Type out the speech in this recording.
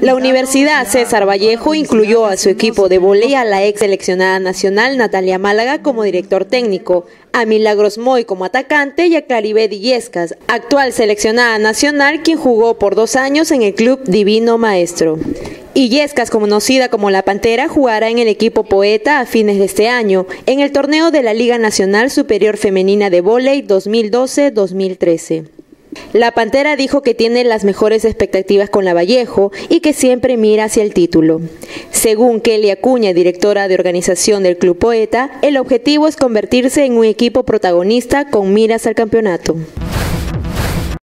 La Universidad César Vallejo incluyó a su equipo de volei a la ex seleccionada nacional Natalia Málaga como director técnico, a Milagros Moy como atacante y a Claribet Illescas, actual seleccionada nacional quien jugó por dos años en el club Divino Maestro. Illescas, conocida como La Pantera, jugará en el equipo Poeta a fines de este año, en el torneo de la Liga Nacional Superior Femenina de Voley 2012-2013. La Pantera dijo que tiene las mejores expectativas con la Vallejo y que siempre mira hacia el título. Según Kelly Acuña, directora de organización del Club Poeta, el objetivo es convertirse en un equipo protagonista con miras al campeonato.